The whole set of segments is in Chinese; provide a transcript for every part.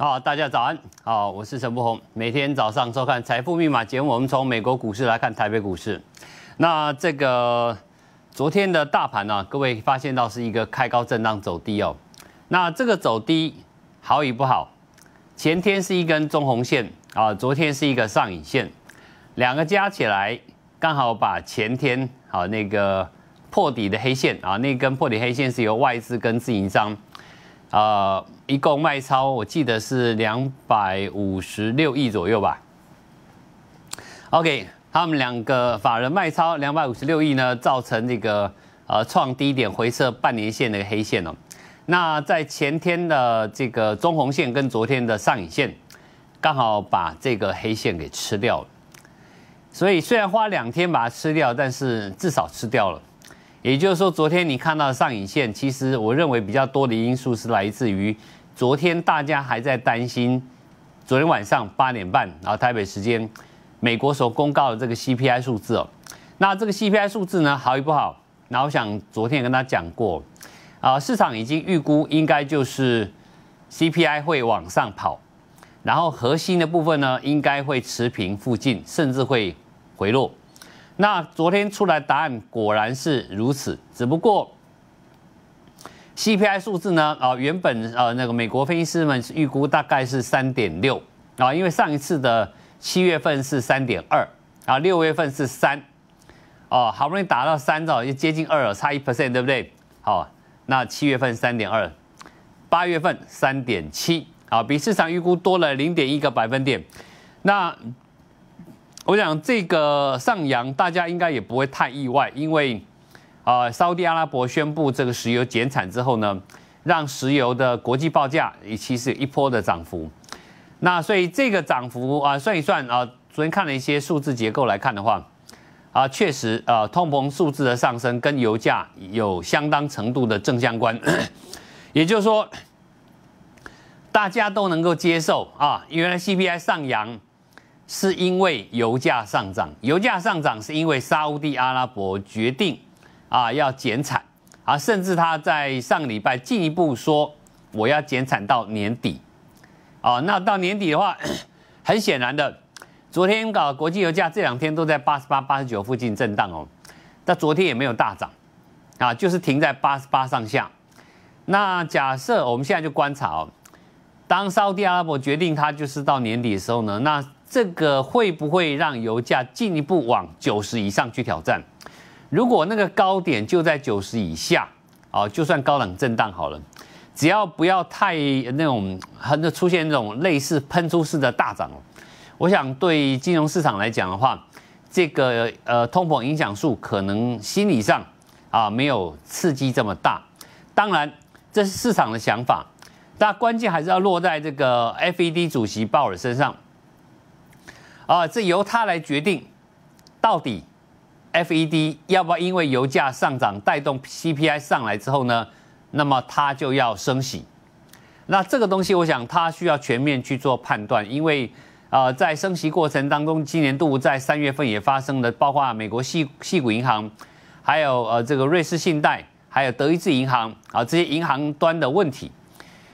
好，大家早安。好，我是陈柏宏。每天早上收看《财富密码》节目，我们从美国股市来看台北股市。那这个昨天的大盘呢，各位发现到是一个开高震荡走低哦。那这个走低好与不好？前天是一根中红线啊，昨天是一个上影线，两个加起来刚好把前天好那个破底的黑线啊，那根破底黑线是由外资跟自营商。呃，一共卖超，我记得是两百五十六亿左右吧。OK，他们两个法人卖超两百五十六亿呢，造成这个呃创低点回撤半年线的黑线哦。那在前天的这个中红线跟昨天的上影线，刚好把这个黑线给吃掉了。所以虽然花两天把它吃掉，但是至少吃掉了。也就是说，昨天你看到的上影线，其实我认为比较多的因素是来自于昨天大家还在担心，昨天晚上八点半，然后台北时间，美国所公告的这个 CPI 数字哦，那这个 CPI 数字呢好与不好？那我想昨天也跟他讲过，啊，市场已经预估应该就是 CPI 会往上跑，然后核心的部分呢应该会持平附近，甚至会回落。那昨天出来答案果然是如此，只不过 CPI 数字呢，啊，原本呃那个美国分析师们预估大概是三点六啊，因为上一次的七月份是三点二啊，六月份是三哦，好不容易达到三哦，就接近二了，差一 percent 对不对？好，那七月份三点二，八月份三点七，啊，比市场预估多了零点一个百分点，那。我想这个上扬，大家应该也不会太意外，因为啊，沙特阿拉伯宣布这个石油减产之后呢，让石油的国际报价也其实有一波的涨幅。那所以这个涨幅啊，算一算啊，昨天看了一些数字结构来看的话，啊，确实啊，通膨数字的上升跟油价有相当程度的正相关。也就是说，大家都能够接受啊，原来 CPI 上扬。是因为油价上涨，油价上涨是因为沙地阿拉伯决定啊要减产啊，甚至他在上个礼拜进一步说我要减产到年底啊。那到年底的话，很显然的，昨天搞国际油价这两天都在八十八、八十九附近震荡哦，但昨天也没有大涨啊，就是停在八十八上下。那假设我们现在就观察哦，当沙地阿拉伯决定它就是到年底的时候呢，那这个会不会让油价进一步往九十以上去挑战？如果那个高点就在九十以下，啊，就算高冷震荡好了，只要不要太那种，很出现那种类似喷出式的大涨，我想对金融市场来讲的话，这个呃通膨影响数可能心理上啊没有刺激这么大。当然这是市场的想法，但关键还是要落在这个 FED 主席鲍尔身上。啊，这由他来决定，到底 FED 要不要因为油价上涨带动 CPI 上来之后呢？那么它就要升息。那这个东西，我想它需要全面去做判断，因为啊，在升息过程当中，今年度在三月份也发生了，包括美国系系股银行，还有呃这个瑞士信贷，还有德意志银行啊这些银行端的问题。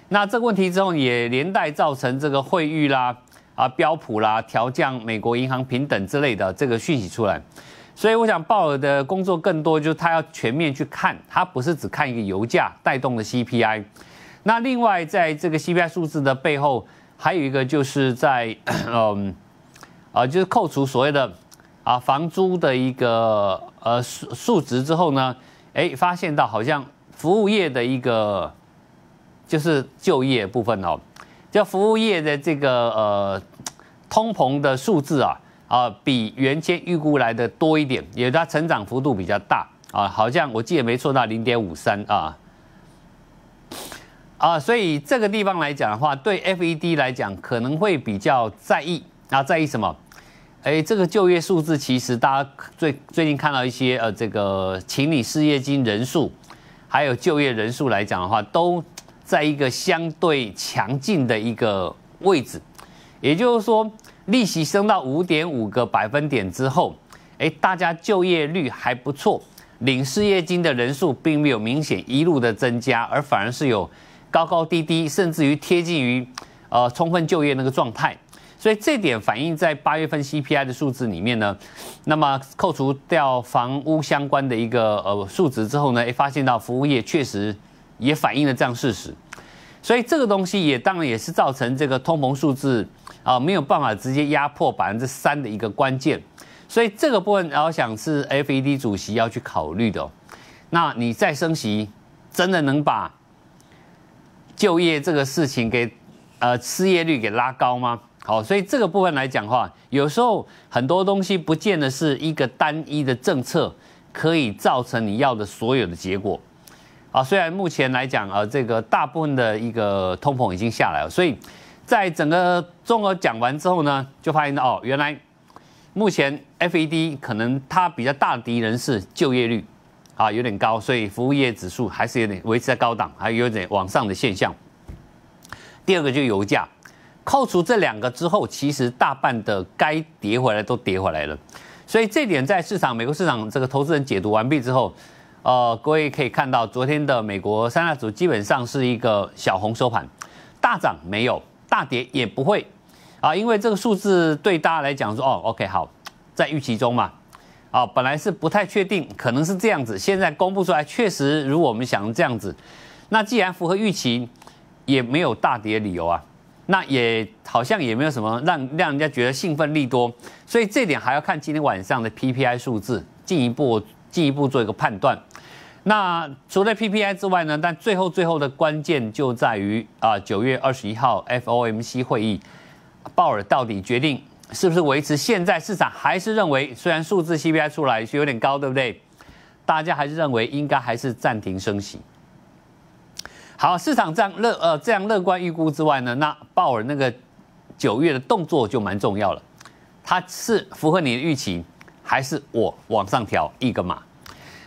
那这个问题之后，也连带造成这个汇率啦。啊，标普啦，调降美国银行平等之类的这个讯息出来，所以我想鲍尔的工作更多就是他要全面去看，他不是只看一个油价带动的 CPI。那另外在这个 CPI 数字的背后，还有一个就是在 嗯啊，就是扣除所谓的啊房租的一个呃数数值之后呢，哎，发现到好像服务业的一个就是就业部分哦。叫服务业的这个呃通膨的数字啊啊比原先预估来的多一点，也它成长幅度比较大啊，好像我记得没错，到零点五三啊啊，所以这个地方来讲的话，对 FED 来讲可能会比较在意啊，在意什么？哎，这个就业数字其实大家最最近看到一些呃这个请你失业金人数，还有就业人数来讲的话，都。在一个相对强劲的一个位置，也就是说，利息升到五点五个百分点之后，哎，大家就业率还不错，领失业金的人数并没有明显一路的增加，而反而是有高高低低，甚至于贴近于呃充分就业那个状态。所以这点反映在八月份 CPI 的数字里面呢，那么扣除掉房屋相关的一个呃数值之后呢，诶，发现到服务业确实也反映了这样事实，所以这个东西也当然也是造成这个通膨数字啊没有办法直接压迫百分之三的一个关键，所以这个部分我想是 FED 主席要去考虑的。那你再升息，真的能把就业这个事情给呃失业率给拉高吗？好，所以这个部分来讲的话，有时候很多东西不见得是一个单一的政策可以造成你要的所有的结果。啊，虽然目前来讲啊，这个大部分的一个通膨已经下来了，所以在整个综合讲完之后呢，就发现哦，原来目前 FED 可能它比较大的敌人是就业率啊有点高，所以服务业指数还是有点维持在高档，还有点往上的现象。第二个就油价。扣除这两个之后，其实大半的该跌回来都跌回来了，所以这点在市场美国市场这个投资人解读完毕之后，呃，各位可以看到昨天的美国三大组基本上是一个小红收盘，大涨没有，大跌也不会啊，因为这个数字对大家来讲说哦，OK 好，在预期中嘛，啊，本来是不太确定，可能是这样子，现在公布出来确实如我们想的这样子，那既然符合预期，也没有大跌的理由啊。那也好像也没有什么让让人家觉得兴奋力多，所以这点还要看今天晚上的 PPI 数字，进一步进一步做一个判断。那除了 PPI 之外呢？但最后最后的关键就在于啊，九月二十一号 FOMC 会议，鲍尔到底决定是不是维持现在市场还是认为，虽然数字 CPI 出来是有点高，对不对？大家还是认为应该还是暂停升息。好，市场这样乐呃这样乐观预估之外呢，那鲍尔那个九月的动作就蛮重要了。它是符合你的预期，还是我往上调一个码？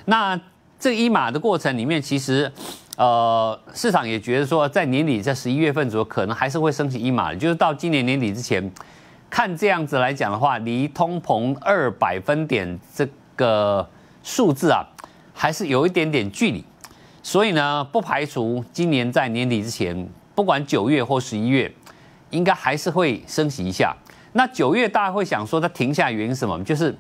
那这一码的过程里面，其实呃市场也觉得说，在年底在十一月份左右，可能还是会升起一码，就是到今年年底之前，看这样子来讲的话，离通膨二百分点这个数字啊，还是有一点点距离。所以呢，不排除今年在年底之前，不管九月或十一月，应该还是会升息一下。那九月大家会想说，它停下原因什么？就是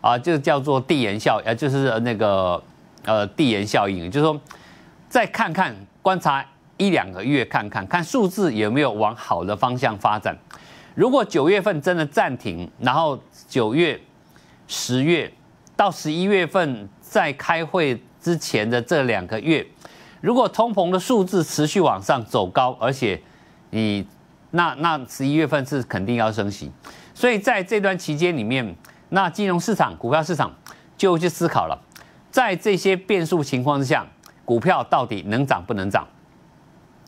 啊，就叫做递延效，呃，就是那个呃递延效应，就是说再看看观察一两个月，看看看数字有没有往好的方向发展。如果九月份真的暂停，然后九月、十月到十一月份在开会。之前的这两个月，如果通膨的数字持续往上走高，而且你那那十一月份是肯定要升息，所以在这段期间里面，那金融市场、股票市场就去思考了，在这些变数情况之下，股票到底能涨不能涨？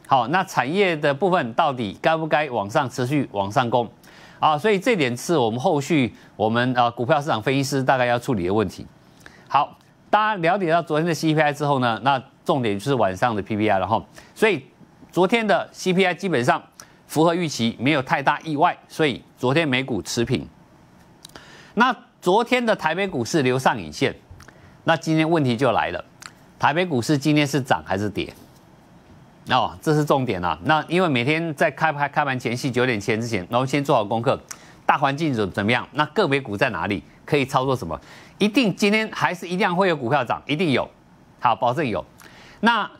好，那产业的部分到底该不该往上持续往上攻？啊，所以这点是我们后续我们啊股票市场分析师大概要处理的问题。好。大家了解到昨天的 CPI 之后呢，那重点就是晚上的 PPI 了哈。所以昨天的 CPI 基本上符合预期，没有太大意外，所以昨天美股持平。那昨天的台北股市留上影线，那今天问题就来了，台北股市今天是涨还是跌？哦，这是重点啊。那因为每天在开盘开盘前夕九点前之前，我们先做好功课，大环境怎怎么样？那个别股在哪里？可以操作什么？一定今天还是一定会有股票涨，一定有，好，保证有。那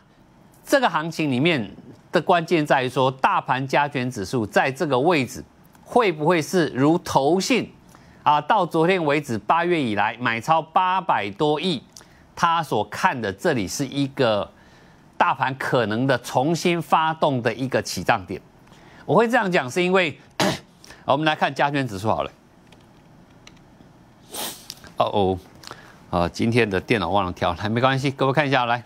这个行情里面的关键在于说，大盘加权指数在这个位置会不会是如投信啊？到昨天为止，八月以来买超八百多亿，他所看的这里是一个大盘可能的重新发动的一个起涨点。我会这样讲，是因为我们来看加权指数好了。哦哦，啊，今天的电脑忘了调，来没关系，各位看一下来。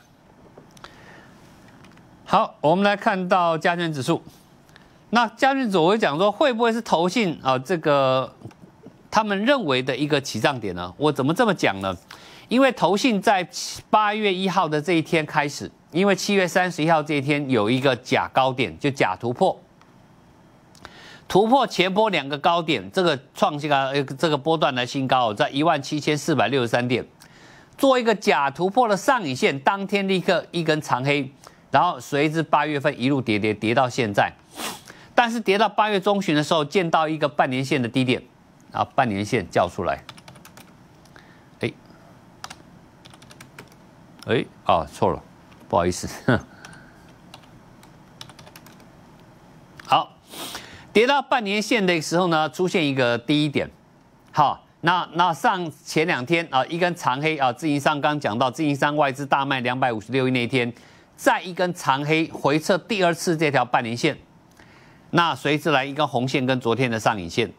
好，我们来看到加权指数。那加权指数，我会讲说，会不会是投信啊？这个他们认为的一个起涨点呢？我怎么这么讲呢？因为投信在八月一号的这一天开始，因为七月三十一号这一天有一个假高点，就假突破。突破前波两个高点，这个创下呃这个波段的新高，在一万七千四百六十三点，做一个假突破的上影线，当天立刻一根长黑，然后随之八月份一路跌跌跌到现在，但是跌到八月中旬的时候，见到一个半年线的低点，啊，半年线叫出来，哎，哎，啊，错了，不好意思，好，跌到半年线的时候呢，出现一个低点，好。那那上前两天啊，一根长黑啊，自营商刚讲到，自营商外资大卖两百五十六亿那一天，再一根长黑回撤第二次这条半年线，那随之来一根红线跟昨天的上影线。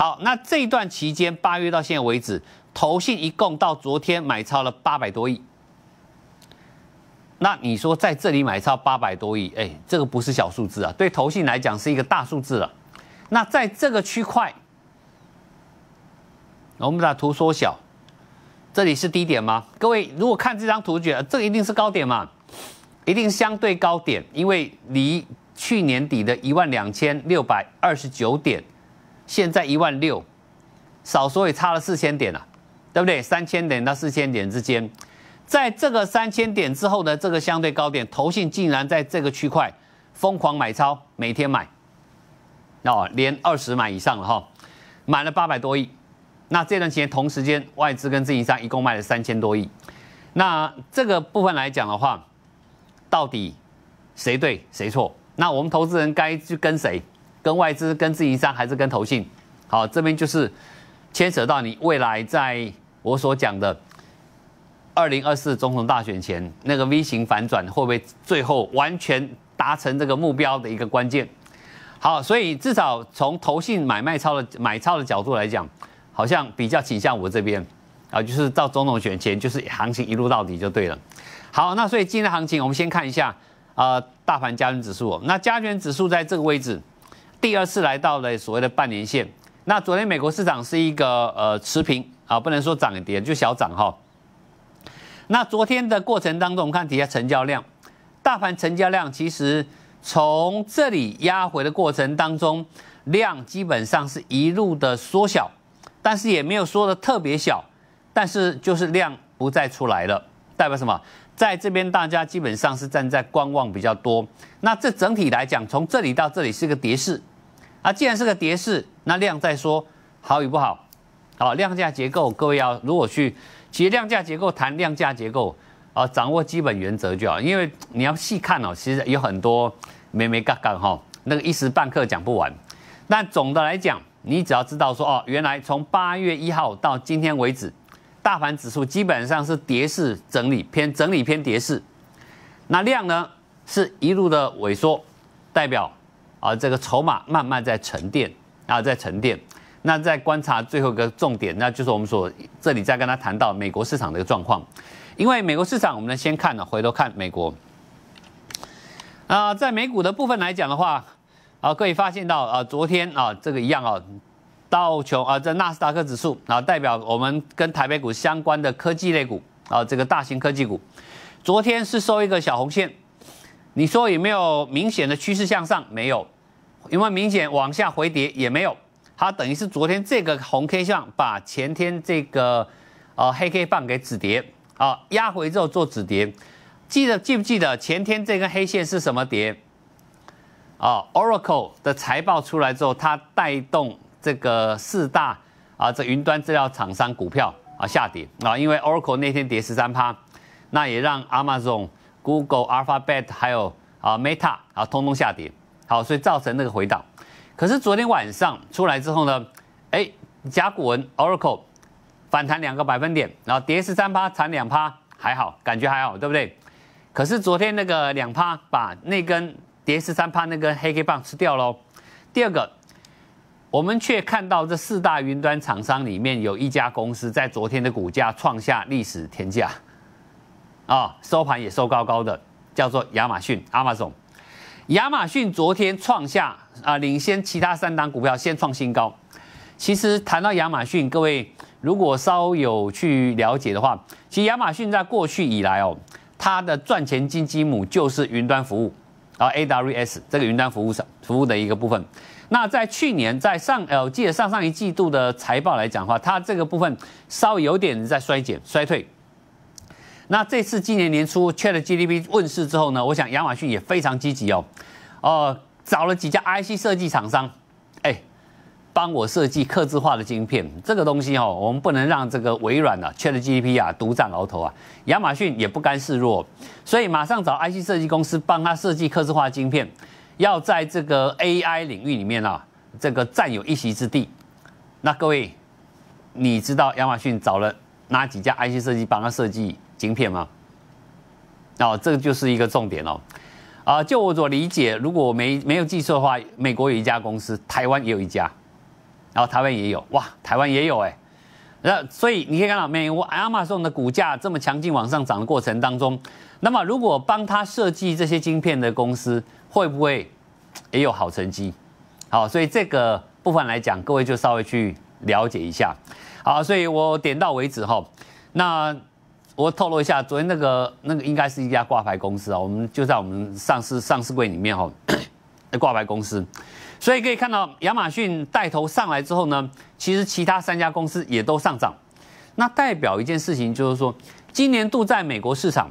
好，那这一段期间八月到现在为止，投信一共到昨天买超了八百多亿。那你说在这里买超八百多亿，哎，这个不是小数字啊，对投信来讲是一个大数字了。那在这个区块。我们把图缩小，这里是低点吗？各位如果看这张图，觉得这个一定是高点嘛？一定相对高点，因为离去年底的一万两千六百二十九点，现在一万六，少说也差了四千点了，对不对？三千点到四千点之间，在这个三千点之后的这个相对高点，投信竟然在这个区块疯狂买超，每天买，哦，连二十买以上了哈，买了八百多亿。那这段时间，同时间外资跟自营商一共卖了三千多亿。那这个部分来讲的话，到底谁对谁错？那我们投资人该去跟谁？跟外资、跟自营商，还是跟投信？好，这边就是牵扯到你未来在我所讲的二零二四总统大选前那个 V 型反转，会不会最后完全达成这个目标的一个关键？好，所以至少从投信买卖超的买超的角度来讲。好像比较倾向我这边，啊，就是到总统选前，就是行情一路到底就对了。好，那所以今天的行情，我们先看一下，呃，大盘加权指数。那加权指数在这个位置，第二次来到了所谓的半年线。那昨天美国市场是一个呃持平啊，不能说涨跌，就小涨哈。那昨天的过程当中，我们看底下成交量，大盘成交量其实从这里压回的过程当中，量基本上是一路的缩小。但是也没有说的特别小，但是就是量不再出来了，代表什么？在这边大家基本上是站在观望比较多。那这整体来讲，从这里到这里是个跌势，啊，既然是个跌势，那量再说好与不好，好量价结构，各位要如果去其实量价结构谈量价结构啊，掌握基本原则就好，因为你要细看哦，其实有很多没没嘎嘎哈，那个一时半刻讲不完。但总的来讲。你只要知道说哦，原来从八月一号到今天为止，大盘指数基本上是跌势整理偏整理偏跌势，那量呢是一路的萎缩，代表啊这个筹码慢慢在沉淀啊在沉淀。那在观察最后一个重点，那就是我们所这里再跟他谈到美国市场的一个状况，因为美国市场我们呢先看呢回头看美国啊，在美股的部分来讲的话。啊，可以发现到啊，昨天啊，这个一样啊，道琼啊，这纳斯达克指数啊，代表我们跟台北股相关的科技类股啊，这个大型科技股，昨天是收一个小红线，你说有没有明显的趋势向上？没有，有没有明显往下回跌也没有，它等于是昨天这个红 K 线把前天这个呃黑 K 棒给止跌。啊，压回之后做止跌，记得记不记得前天这根黑线是什么跌？啊，Oracle 的财报出来之后，它带动这个四大啊，这云端资料厂商股票啊下跌。啊，因为 Oracle 那天跌十三趴，那也让 Amazon、Google、Alphabet 还有啊 Meta 啊通通下跌，好，所以造成那个回档。可是昨天晚上出来之后呢，哎，甲骨文 Oracle 反弹两个百分点，然后跌十三趴，弹两趴，还好，感觉还好，对不对？可是昨天那个两趴把那根。跌十三趴那根黑 K 棒吃掉喽。第二个，我们却看到这四大云端厂商里面有一家公司在昨天的股价创下历史天价，啊，收盘也收高高的，叫做亚马逊 Amazon。亚马逊昨天创下啊，领先其他三档股票先创新高。其实谈到亚马逊，各位如果稍有去了解的话，其实亚马逊在过去以来哦，它的赚钱金鸡母就是云端服务。啊，AWS 这个云端服务上服务的一个部分，那在去年在上呃，我记得上上一季度的财报来讲的话，它这个部分稍微有点在衰减衰退。那这次今年年初 Chat GDP 问世之后呢，我想亚马逊也非常积极哦，哦，找了几家 IC 设计厂商，哎，帮我设计刻字化的晶片。这个东西哦，我们不能让这个微软啊、ChatGPT 啊独占鳌头啊。亚马逊也不甘示弱，所以马上找 IC 设计公司帮他设计刻字化晶片，要在这个 AI 领域里面啊，这个占有一席之地。那各位，你知道亚马逊找了哪几家 IC 设计帮他设计晶片吗？哦，这个就是一个重点哦。啊，就我所理解，如果我没没有记错的话，美国有一家公司，台湾也有一家，然后台湾也有，哇，台湾也有哎。那所以你可以看到，美国亚马逊的股价这么强劲往上涨的过程当中，那么如果帮他设计这些晶片的公司，会不会也有好成绩？好，所以这个部分来讲，各位就稍微去了解一下。好，所以我点到为止哈。那。我透露一下，昨天那个那个应该是一家挂牌公司啊，我们就在我们上市上市柜里面哈，挂牌公司，所以可以看到亚马逊带头上来之后呢，其实其他三家公司也都上涨，那代表一件事情就是说，今年度在美国市场，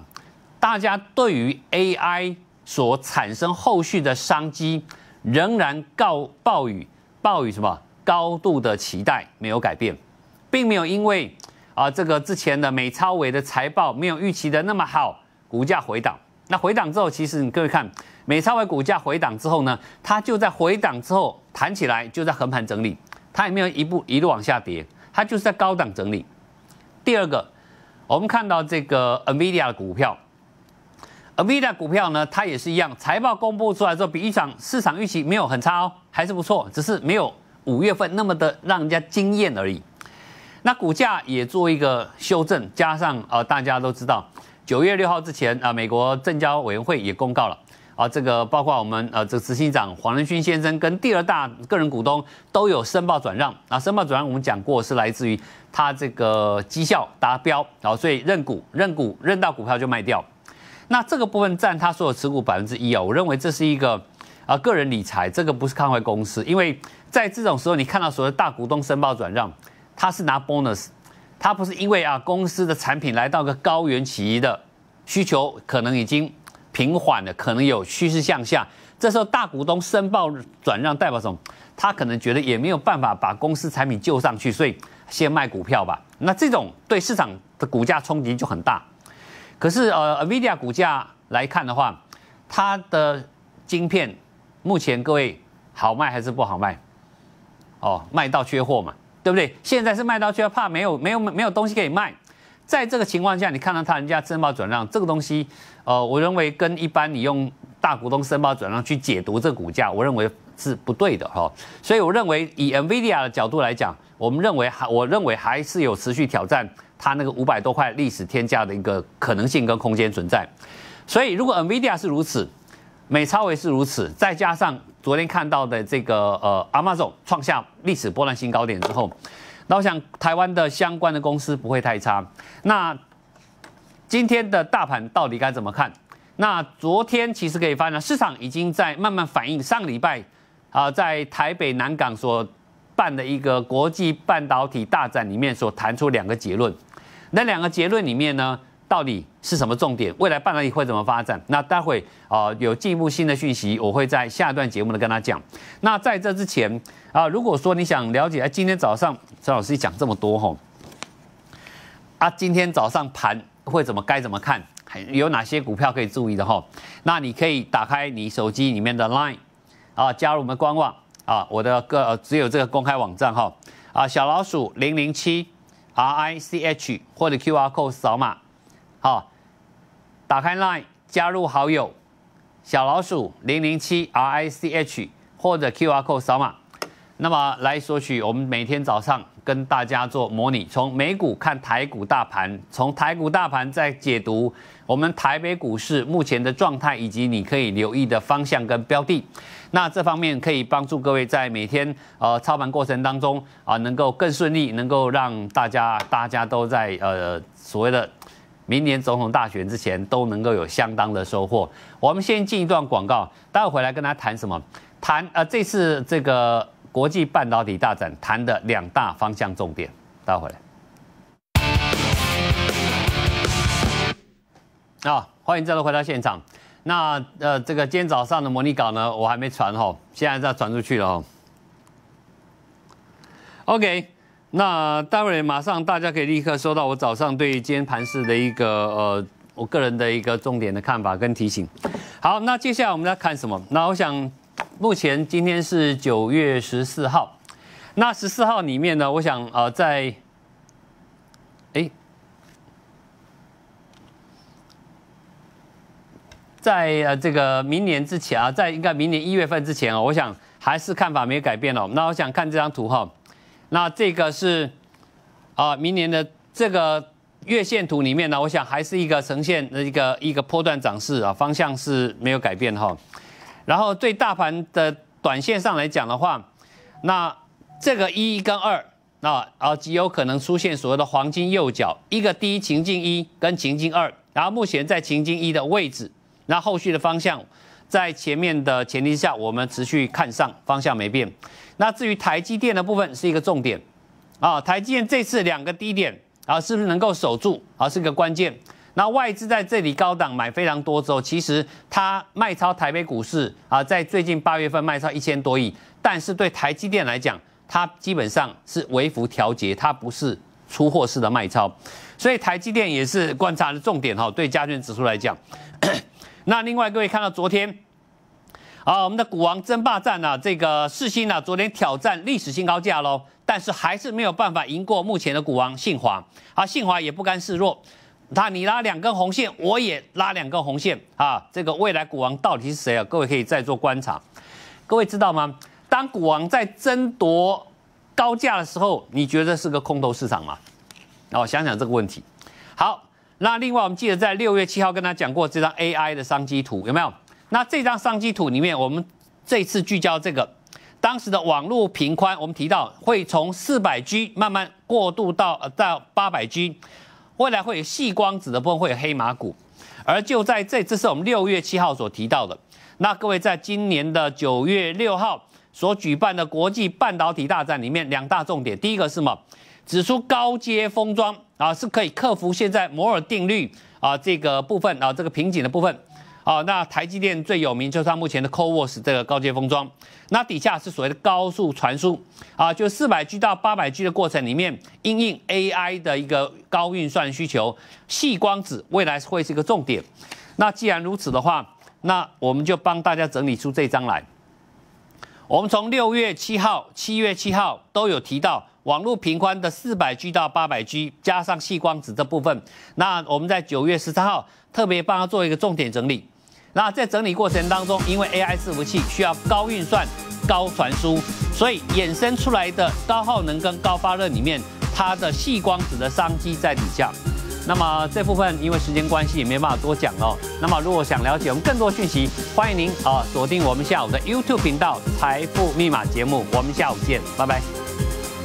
大家对于 AI 所产生后续的商机，仍然告抱以抱以什么高度的期待没有改变，并没有因为。啊，这个之前的美超伟的财报没有预期的那么好，股价回档。那回档之后，其实你各位看，美超伟股价回档之后呢，它就在回档之后弹起来，就在横盘整理，它也没有一步一路往下跌，它就是在高档整理。第二个，我们看到这个 Nvidia 的股票，Nvidia 股票呢，它也是一样，财报公布出来之后，比一场市场预期没有很差哦，还是不错，只是没有五月份那么的让人家惊艳而已。那股价也做一个修正，加上呃，大家都知道，九月六号之前啊，美国证交委员会也公告了啊，这个包括我们呃，这执行长黄仁勋先生跟第二大个人股东都有申报转让啊，申报转让我们讲过是来自于他这个绩效达标，然后所以认股认股认到股票就卖掉，那这个部分占他所有持股百分之一啊，我认为这是一个啊个人理财，这个不是看坏公司，因为在这种时候你看到所谓大股东申报转让。他是拿 bonus，他不是因为啊公司的产品来到个高原期的需求可能已经平缓了，可能有趋势向下，这时候大股东申报转让代表什么？他可能觉得也没有办法把公司产品救上去，所以先卖股票吧。那这种对市场的股价冲击就很大。可是呃，Avidia 股价来看的话，它的晶片目前各位好卖还是不好卖？哦，卖到缺货嘛。对不对？现在是卖到却怕没有没有没有东西可以卖，在这个情况下，你看到他人家申报转让这个东西，呃，我认为跟一般你用大股东申报转让去解读这个股价，我认为是不对的哈。所以我认为以 Nvidia 的角度来讲，我们认为还我认为还是有持续挑战它那个五百多块历史天价的一个可能性跟空间存在。所以如果 Nvidia 是如此，美超维是如此，再加上。昨天看到的这个呃，Amazon 创下历史波段新高点之后，那我想台湾的相关的公司不会太差。那今天的大盘到底该怎么看？那昨天其实可以发现，市场已经在慢慢反映上礼拜啊，在台北南港所办的一个国际半导体大展里面所谈出两个结论。那两个结论里面呢？到底是什么重点？未来半导体会怎么发展？那待会啊有进一步新的讯息，我会在下一段节目呢跟他讲。那在这之前啊，如果说你想了解，哎，今天早上张老师讲这么多吼，啊，今天早上盘会怎么该怎么看？有哪些股票可以注意的哈？那你可以打开你手机里面的 Line 啊，加入我们官网啊，我的个只有这个公开网站哈啊，小老鼠零零七 R I C H 或者 Q R code 扫码。好，打开 Line 加入好友，小老鼠零零七 R I C H 或者 Q R code 扫码，那么来索取我们每天早上跟大家做模拟，从美股看台股大盘，从台股大盘再解读我们台北股市目前的状态，以及你可以留意的方向跟标的。那这方面可以帮助各位在每天呃操盘过程当中啊，能够更顺利，能够让大家大家都在呃所谓的。明年总统大选之前都能够有相当的收获。我们先进一段广告，待会回来跟他谈什么？谈呃，这次这个国际半导体大展谈的两大方向重点。待会回来。啊，欢迎再度回到现场。那呃，这个今天早上的模拟稿呢，我还没传哈，现在在传出去了哈。OK，那待会马上大家可以立刻收到我早上对今天盘市的一个呃，我个人的一个重点的看法跟提醒。好，那接下来我们要看什么？那我想，目前今天是九月十四号，那十四号里面呢，我想呃，在哎。在呃这个明年之前啊，在应该明年一月份之前哦，我想还是看法没有改变哦。那我想看这张图哈，那这个是啊明年的这个月线图里面呢，我想还是一个呈现的一个一个波段涨势啊，方向是没有改变哈。然后对大盘的短线上来讲的话，那这个一跟二那啊极有可能出现所谓的黄金右脚，一个第一情境一跟情境二，然后目前在情境一的位置。那后续的方向，在前面的前提下，我们持续看上方向没变。那至于台积电的部分是一个重点啊，台积电这次两个低点啊，是不是能够守住啊，是个关键。那外资在这里高档买非常多之后，其实它卖超台北股市啊，在最近八月份卖超一千多亿，但是对台积电来讲，它基本上是微幅调节，它不是出货式的卖超，所以台积电也是观察的重点哈。对加权指数来讲。那另外各位看到昨天，啊，我们的股王争霸战呢，这个世新呢，昨天挑战历史新高价喽，但是还是没有办法赢过目前的股王信华，啊，信华也不甘示弱，他你拉两根红线，我也拉两根红线，啊，这个未来股王到底是谁啊？各位可以再做观察，各位知道吗？当股王在争夺高价的时候，你觉得是个空头市场吗？哦，想想这个问题，好。那另外，我们记得在六月七号跟他讲过这张 AI 的商机图，有没有？那这张商机图里面，我们这次聚焦这个当时的网络频宽，我们提到会从四百 G 慢慢过渡到呃到八百 G，未来会有细光子的部分会有黑马股，而就在这，这是我们六月七号所提到的。那各位在今年的九月六号所举办的国际半导体大战里面，两大重点，第一个是什么？指出高阶封装啊是可以克服现在摩尔定律啊这个部分啊这个瓶颈的部分啊，那台积电最有名就是它目前的 CoWoS 这个高阶封装，那底下是所谓的高速传输啊，就四百 G 到八百 G 的过程里面，因应 AI 的一个高运算需求，细光子未来会是一个重点。那既然如此的话，那我们就帮大家整理出这张来。我们从六月七号、七月七号都有提到。网络频宽的四百 G 到八百 G，加上细光子这部分，那我们在九月十三号特别帮他做一个重点整理。那在整理过程当中，因为 AI 伺服器需要高运算、高传输，所以衍生出来的高耗能跟高发热里面，它的细光子的商机在底下。那么这部分因为时间关系也没办法多讲哦。那么如果想了解我们更多讯息，欢迎您啊锁定我们下午的 YouTube 频道《财富密码》节目。我们下午见，拜拜。